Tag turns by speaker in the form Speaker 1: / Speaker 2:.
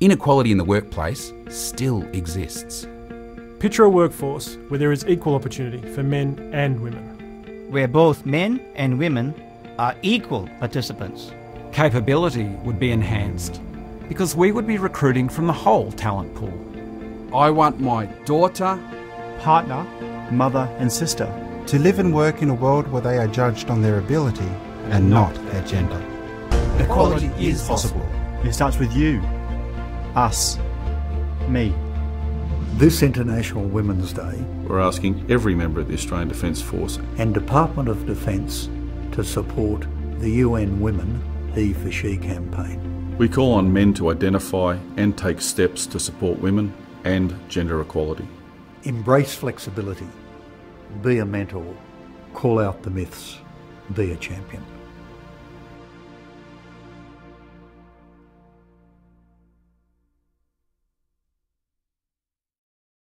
Speaker 1: inequality in the workplace still exists.
Speaker 2: Picture a workforce where there is equal opportunity for men and women.
Speaker 3: Where both men and women are equal participants.
Speaker 4: Capability would be enhanced because we would be recruiting from the whole talent pool.
Speaker 5: I want my daughter,
Speaker 6: partner, mother, and sister
Speaker 7: to live and work in a world where they are judged on their ability and not their gender.
Speaker 8: Equality is possible.
Speaker 6: It starts with you, us, me.
Speaker 9: This International Women's Day,
Speaker 10: we're asking every member of the Australian Defence Force
Speaker 9: and Department of Defence to support the UN Women He for She campaign.
Speaker 10: We call on men to identify and take steps to support women and gender equality.
Speaker 9: Embrace flexibility. Be a mentor. Call out the myths. Be a champion.